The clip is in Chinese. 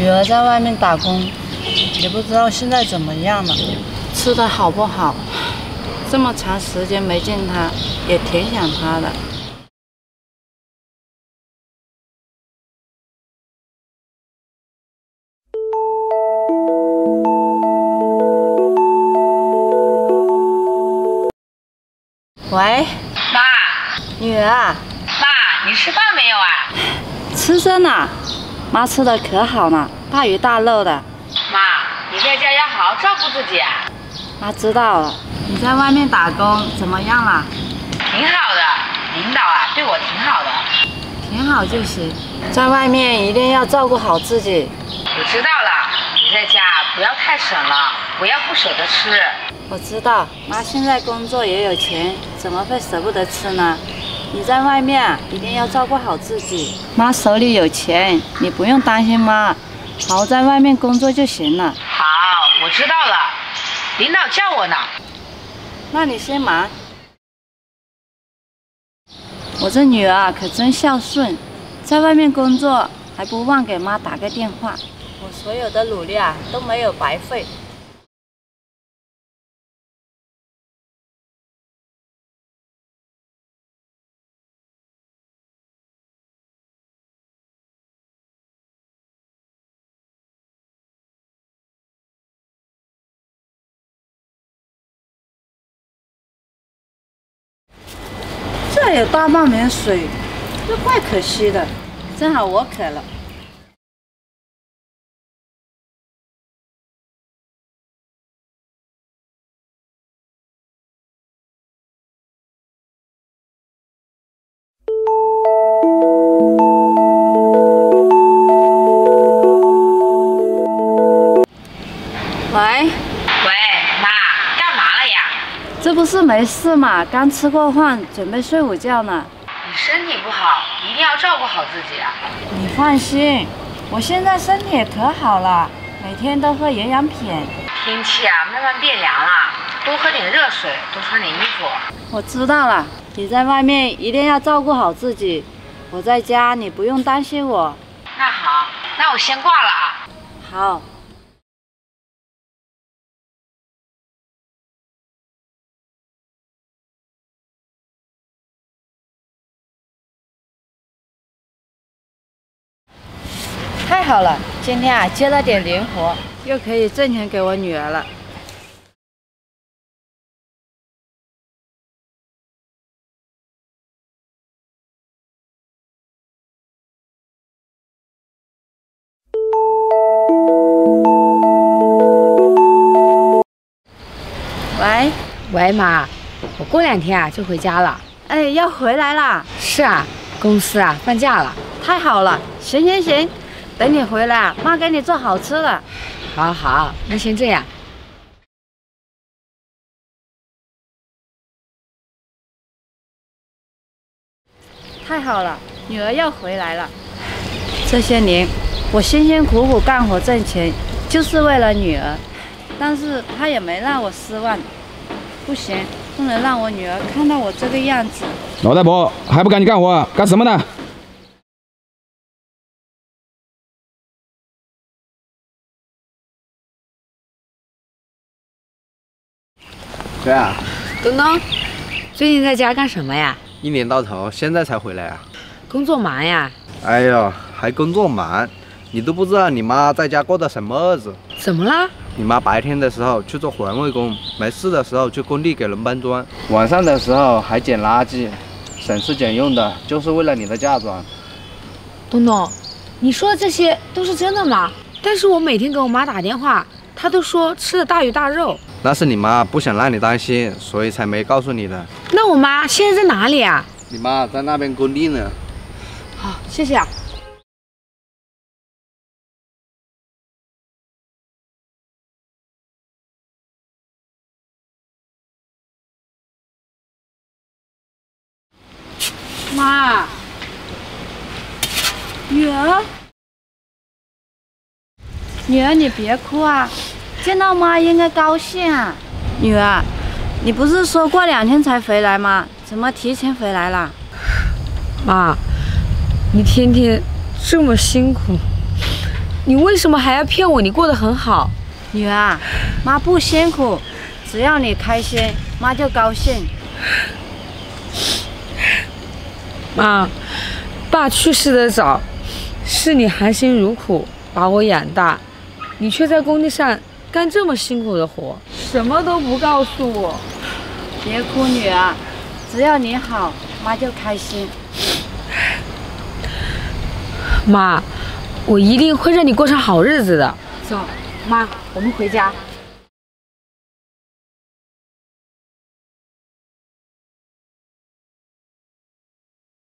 女儿在外面打工，也不知道现在怎么样了，吃的好不好？这么长时间没见她，也挺想她的。喂，妈，女儿，妈，你吃饭没有啊？吃着呢，妈吃的可好呢，大鱼大肉的。妈，你在家要好好照顾自己啊。妈知道了，你在外面打工怎么样了？挺好的，领导啊对我挺好的。挺好就行，在外面一定要照顾好自己。我知道了，你在家不要太省了，不要不舍得吃。我知道，妈现在工作也有钱，怎么会舍不得吃呢？你在外面一定要照顾好自己。妈手里有钱，你不用担心妈，好好在外面工作就行了。好，我知道了，领导叫我呢。那你先忙。我这女儿啊可真孝顺，在外面工作还不忘给妈打个电话。我所有的努力啊都没有白费。这有大半瓶水，这怪可惜的。正好我渴了。喂，这不是没事嘛？刚吃过饭，准备睡午觉呢。你身体不好，一定要照顾好自己啊。你放心，我现在身体也可好了，每天都喝营养品。天气啊慢慢变凉了，多喝点热水，多穿点衣服。我知道了，你在外面一定要照顾好自己。我在家，你不用担心我。那好，那我先挂了啊。好。太好了，今天啊接了点零活，又可以挣钱给我女儿了。喂，喂，妈，我过两天啊就回家了。哎，要回来啦？是啊，公司啊放假了。太好了，行行行，等你回来啊，妈给你做好吃的。好好，那先这样。太好了，女儿要回来了。这些年，我辛辛苦苦干活挣钱，就是为了女儿。但是她也没让我失望。不行，不能让我女儿看到我这个样子。老太婆还不赶紧干活，干什么呢？对啊，东东，最近在家干什么呀？一年到头，现在才回来啊。工作忙呀？哎呦，还工作忙，你都不知道你妈在家过的什么日子。怎么啦？你妈白天的时候去做环卫工，没事的时候去工地给人搬砖，晚上的时候还捡垃圾，省吃俭用的，就是为了你的嫁妆。东东，你说的这些都是真的吗？但是我每天给我妈打电话，她都说吃的大鱼大肉。那是你妈不想让你担心，所以才没告诉你的。那我妈现在在哪里啊？你妈在那边工地呢。好，谢谢啊。妈，女儿，女儿，你别哭啊，见到妈应该高兴啊。女儿，你不是说过两天才回来吗？怎么提前回来了？妈，你天天这么辛苦，你为什么还要骗我？你过得很好。女儿，妈不辛苦，只要你开心，妈就高兴。妈，爸去世的早，是你含辛茹苦把我养大，你却在工地上干这么辛苦的活，什么都不告诉我。别哭，女儿，只要你好，妈就开心。妈，我一定会让你过上好日子的。走，妈，我们回家。